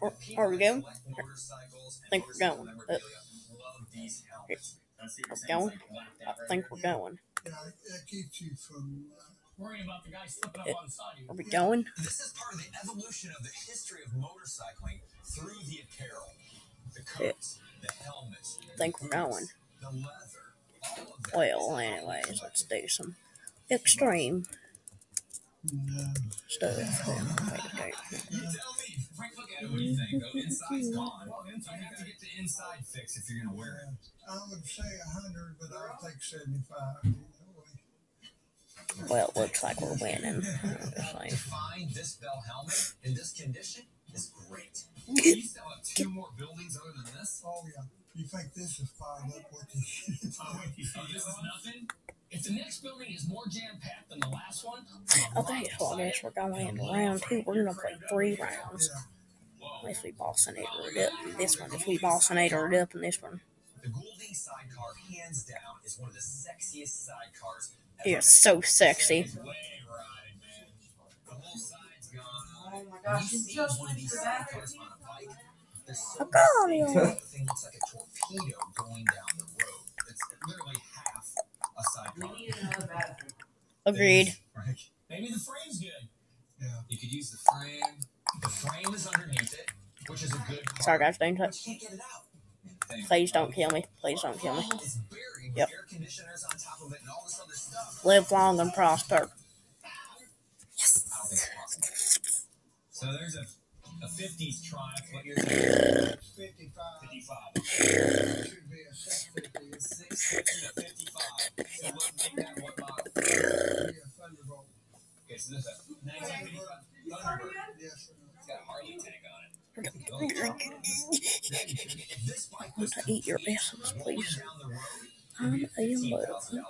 Are, are we going? I think we're going. Uh, we're going. I think we're going. Yeah, that keeps you from. Uh, Worrying about the guy slipping up on side Are we going? This is part of the evolution of the history of motorcycling through the apparel, the coats, the helmets, I think we're going. the leather. All of that Well, anyways, let's do some extreme no. stuff. Okay. You tell me. Frank, look at it. What you think? Though inside's gone. Well, inside, you have to get the inside fix if you're gonna wear it. I would say hundred, but I'll take seventy-five. Well, it looks like we're winning. To find this bell helmet in this condition is great. You still have two more buildings other than this? Oh, yeah. You think this is piled up with the shit? Oh, this is nothing. If the next building is more jam packed than the last one, Okay, so I guess we're going into round two. We're gonna play three rounds. Yeah. If we bossinator it up uh, in this one, if we bossinator it up in this one. The Goulding sidecar, hands down, is one of the sexiest sidecars ever It's so sexy. made. Way ride, man. The whole side's gone. Oh my gosh, You you just one went to that. sidecars on a bike, they're so I got it. Looks like a torpedo going down the road. It's literally aside Agreed. Things. Maybe the frame's good. Yeah. You could use the frame. The frame is underneath it, which is a good part. Sorry, guys, don't touch. It. Please don't kill me. Please don't kill me. Yep. Live long and prosper. Yes. So there's a, a 50s triumph. What 55. 55. Was gonna eat your essence, rolling please. down the road. I'm It'd be a $15,000 little. bike.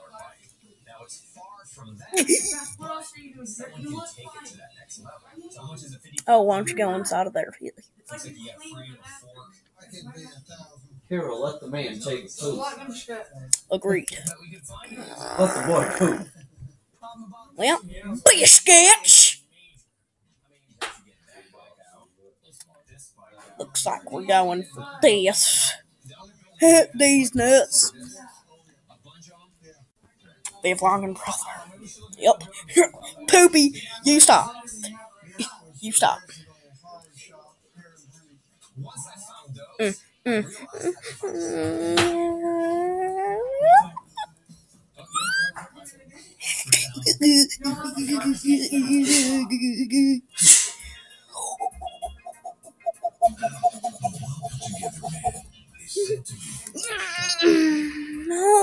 Now it's far from that. you doing? Someone You can look take it to fine. that next level. So how much is a 50? Oh, why don't you go inside of there? It's Looks like like you you got a clean frame, the a bathroom. fork. I can be a thousand. Carol, let the man take A poop. lot of shit. Agreed. Bet we could find it. Let the boy poop. Well, be sketch. Looks like we're going for this. Hit these nuts. Live long and prosper. Yep. Poopy, you stop. You stop. I found Mm. No,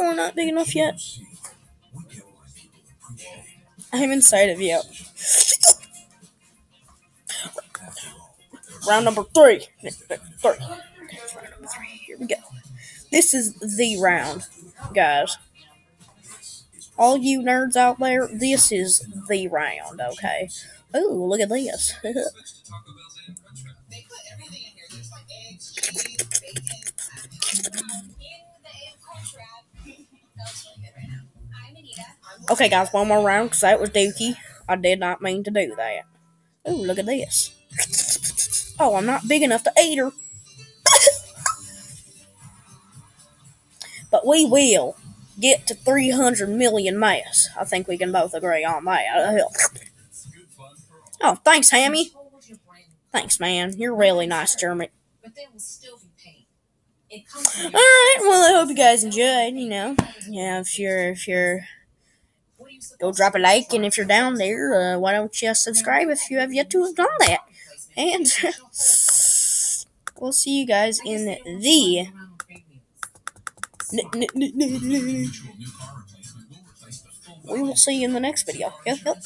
we're not big enough yet. I'm inside of you. Round number three. Three. Round number three. Here we go. This is the round, guys. All you nerds out there, this is the round, okay? Ooh, look at this. Okay, guys, one more round because that was dookie. I did not mean to do that. Ooh, look at this. Oh, I'm not big enough to eat her. but we will get to 300 million mass. I think we can both agree on that. Oh, thanks, Hammy. Thanks, man. You're really nice, Jeremy. All right. Well, I hope you guys enjoyed. You know, yeah. If you're if you're go drop a like, and if you're down there, uh, why don't you subscribe if you have yet to have done that? And we'll see you guys in the. We will see you in the next video. Yep, yep.